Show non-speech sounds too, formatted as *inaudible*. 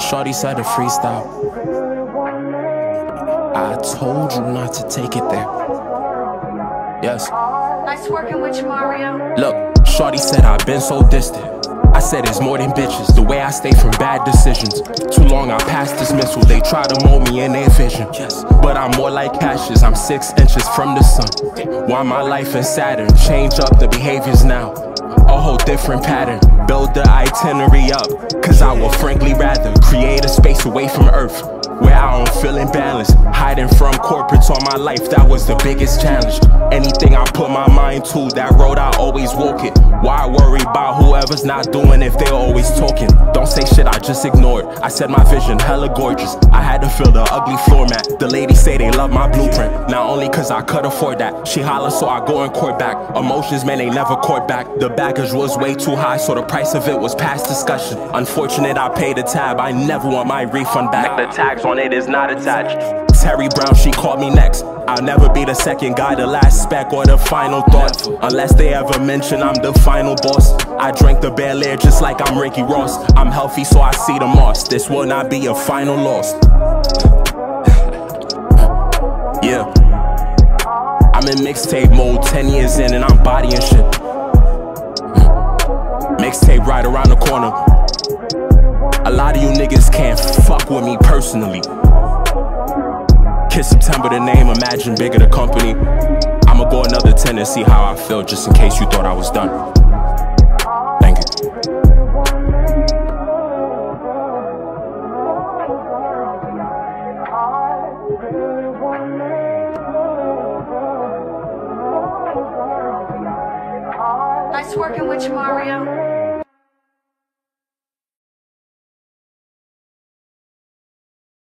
Shorty said a freestyle. I told you not to take it there. Yes. Nice working with you, Mario. Look, Shorty said I've been so distant. I said it's more than bitches, the way I stay from bad decisions. Too long I passed dismissal, they try to mold me in their vision. Yes. But I'm more like Cassius, I'm six inches from the sun. Why my life in Saturn? Change up the behaviors now. A whole different pattern, build the itinerary up. Cause I would frankly rather create a space away from Earth where I don't feel imbalanced. Hiding from corporates all my life, that was the biggest challenge. Anything I put my mind to, that road I always walk it. Why worry about whoever's not doing if they're always talking? Don't just ignore it. I said my vision, hella gorgeous. I had to fill the ugly floor mat. The ladies say they love my blueprint. Not only cause I could afford that. She holla, so I go and court back. Emotions, man, they never court back. The baggage was way too high, so the price of it was past discussion. Unfortunate, I paid a tab. I never want my refund back. The tags on it is not attached. Terry Brown, she called me next. I'll never be the second guy, the last spec, or the final thought. Unless they ever mention I'm the final boss. I drank the Belaire just like I'm Ricky Ross. I'm healthy, so I see the moss. This will not be a final loss. *laughs* yeah. I'm in mixtape mode, 10 years in, and I'm bodying shit. Mixtape right around the corner. A lot of you niggas can't fuck with me personally. Kiid September the name, imagine bigger the company. I'ma go another 10 and see how I feel, just in case you thought I was done. Thank you. Nice working with you, Mario.